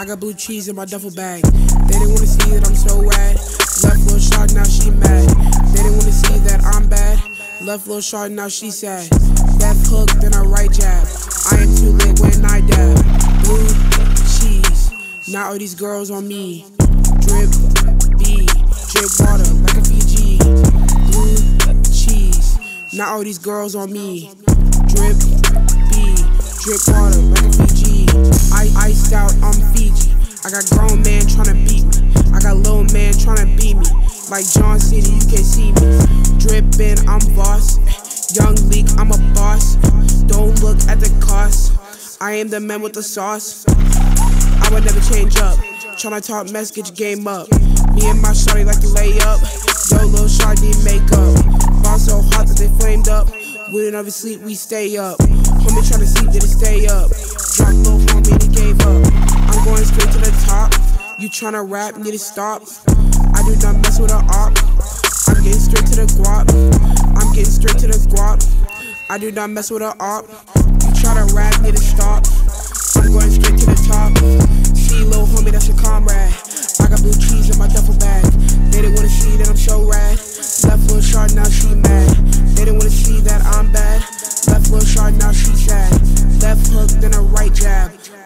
I got blue cheese in my duffel bag. They didn't wanna see that I'm so rad. Left little shot, now she mad. They didn't wanna see that I'm bad. Left little shot, now she sad. Left hook, then I right jab. I am too lit when I dab. Blue cheese. Now all these girls on me. Drip B, drip water like a Fiji. Blue cheese. Now all these girls on me. Drip drip water like a Fiji. I iced out, I'm Fiji. I got grown man tryna beat me. I got little man tryna beat me. Like John Cena, you can't see me. Drippin', I'm boss. Young Leek, I'm a boss. Don't look at the cost. I am the man with the sauce. I would never change up. Tryna talk mess, get your game up. Me and my shawty like to lay up. Yo, little need makeup. Ball so hot that they flamed up. We didn't ever sleep, we stay up. Homie tryna sleep, did it stay up. Drop low homie, and he gave up. I'm going straight to the top. You tryna rap, need to stop. I do not mess with a op. I'm getting straight to the guap. I'm getting straight to the guap. I do not mess with a op. You tryna rap, need to stop.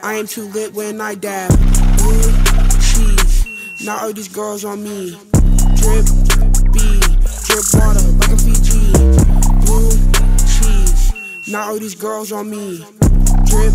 I am too lit when I dab. Blue cheese. Now all these girls on me. Drip B, drip water like a Fiji. Blue cheese. Now all these girls on me. Drip